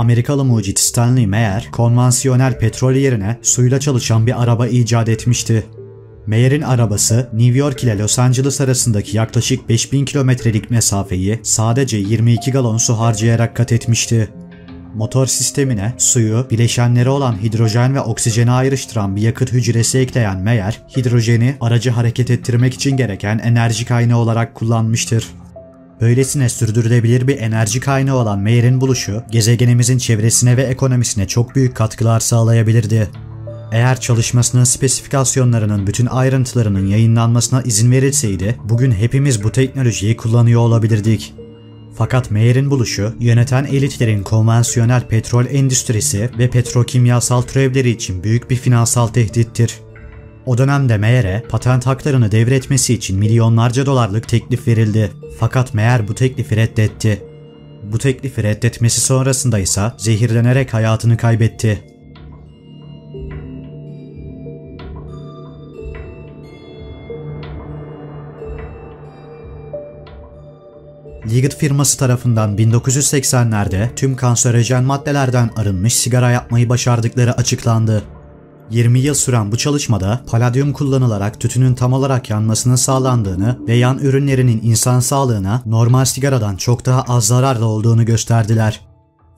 Amerikalı mucit Stanley Meyer, konvansiyonel petrol yerine suyla çalışan bir araba icat etmişti. Meyer'in arabası New York ile Los Angeles arasındaki yaklaşık 5000 kilometrelik mesafeyi sadece 22 galon su harcayarak kat etmişti. Motor sistemine suyu, bileşenleri olan hidrojen ve oksijeni ayrıştıran bir yakıt hücresi ekleyen Meyer, hidrojeni aracı hareket ettirmek için gereken enerji kaynağı olarak kullanmıştır. Böylesine sürdürülebilir bir enerji kaynağı olan Meyer'in buluşu, gezegenimizin çevresine ve ekonomisine çok büyük katkılar sağlayabilirdi. Eğer çalışmasının spesifikasyonlarının bütün ayrıntılarının yayınlanmasına izin verilseydi, bugün hepimiz bu teknolojiyi kullanıyor olabilirdik. Fakat Meyer'in buluşu, yöneten elitlerin konvansiyonel petrol endüstrisi ve petrokimyasal türevleri için büyük bir finansal tehdittir. O dönemde Meyer'e patent haklarını devretmesi için milyonlarca dolarlık teklif verildi. Fakat Meyer bu teklifi reddetti. Bu teklifi reddetmesi sonrasında ise zehirlenerek hayatını kaybetti. Liggett firması tarafından 1980'lerde tüm kanserojen maddelerden arınmış sigara yapmayı başardıkları açıklandı. 20 yıl süren bu çalışmada paladyum kullanılarak tütünün tam olarak yanmasının sağlandığını ve yan ürünlerinin insan sağlığına normal sigaradan çok daha az zararlı olduğunu gösterdiler.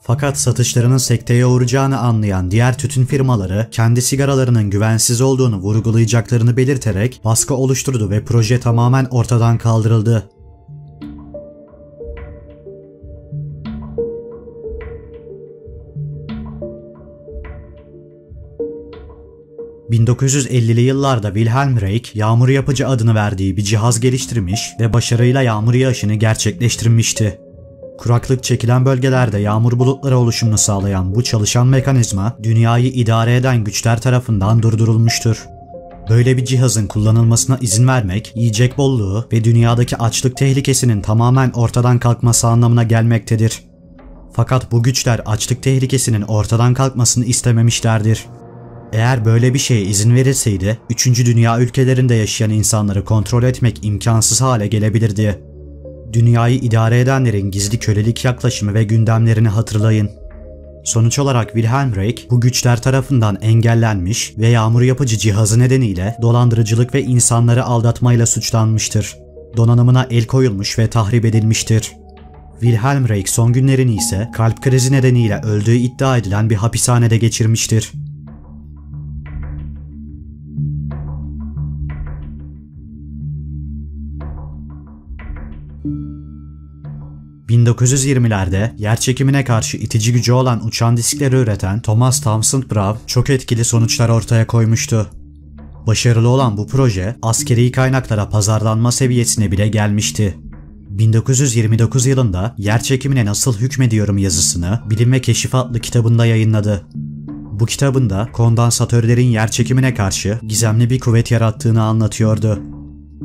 Fakat satışlarının sekteye uğrayacağını anlayan diğer tütün firmaları kendi sigaralarının güvensiz olduğunu vurgulayacaklarını belirterek baskı oluşturdu ve proje tamamen ortadan kaldırıldı. 1950'li yıllarda Wilhelm Reich yağmur yapıcı adını verdiği bir cihaz geliştirmiş ve başarıyla yağmur yağışını gerçekleştirmişti. Kuraklık çekilen bölgelerde yağmur bulutları oluşumunu sağlayan bu çalışan mekanizma dünyayı idare eden güçler tarafından durdurulmuştur. Böyle bir cihazın kullanılmasına izin vermek, yiyecek bolluğu ve dünyadaki açlık tehlikesinin tamamen ortadan kalkması anlamına gelmektedir. Fakat bu güçler açlık tehlikesinin ortadan kalkmasını istememişlerdir. Eğer böyle bir şeye izin verilseydi, 3. dünya ülkelerinde yaşayan insanları kontrol etmek imkansız hale gelebilirdi. Dünyayı idare edenlerin gizli kölelik yaklaşımı ve gündemlerini hatırlayın. Sonuç olarak Wilhelm Reich bu güçler tarafından engellenmiş ve yağmur yapıcı cihazı nedeniyle dolandırıcılık ve insanları aldatmayla suçlanmıştır. Donanımına el koyulmuş ve tahrip edilmiştir. Wilhelm Reich son günlerini ise kalp krizi nedeniyle öldüğü iddia edilen bir hapishanede geçirmiştir. 1920'lerde yer çekimine karşı itici gücü olan uçan diskleri üreten Thomas Thomson Brown çok etkili sonuçlar ortaya koymuştu. Başarılı olan bu proje askeri kaynaklara pazarlanma seviyesine bile gelmişti. 1929 yılında yer çekimine nasıl hükmediyorum yazısını Bilim ve Keşif adlı kitabında yayınladı. Bu kitabında kondansatörlerin yer çekimine karşı gizemli bir kuvvet yarattığını anlatıyordu.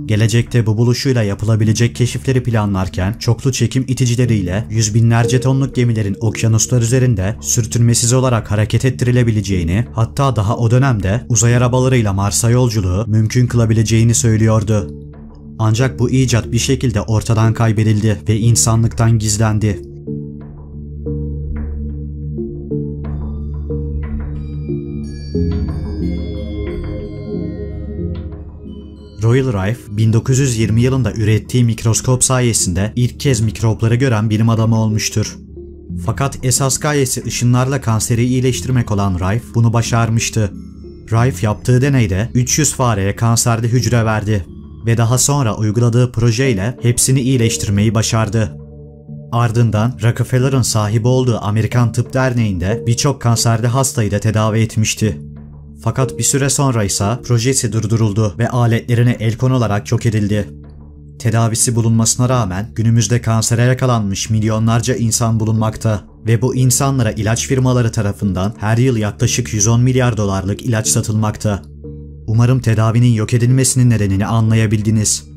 Gelecekte bu buluşuyla yapılabilecek keşifleri planlarken çoklu çekim iticileriyle yüz binlerce tonluk gemilerin okyanuslar üzerinde sürtünmesiz olarak hareket ettirilebileceğini hatta daha o dönemde uzay arabalarıyla Mars'a yolculuğu mümkün kılabileceğini söylüyordu. Ancak bu icat bir şekilde ortadan kaybedildi ve insanlıktan gizlendi. Royal Rife 1920 yılında ürettiği mikroskop sayesinde ilk kez mikropları gören bilim adamı olmuştur. Fakat esas gayesi ışınlarla kanseri iyileştirmek olan Rife bunu başarmıştı. Rife yaptığı deneyde 300 fareye kanserde hücre verdi ve daha sonra uyguladığı projeyle hepsini iyileştirmeyi başardı. Ardından Rockefeller'ın sahibi olduğu Amerikan Tıp Derneği'nde birçok kanserde hastayı da tedavi etmişti. Fakat bir süre sonra ise projesi durduruldu ve aletlerine el konularak yok edildi. Tedavisi bulunmasına rağmen günümüzde kansere yakalanmış milyonlarca insan bulunmakta ve bu insanlara ilaç firmaları tarafından her yıl yaklaşık 110 milyar dolarlık ilaç satılmakta. Umarım tedavinin yok edilmesinin nedenini anlayabildiniz.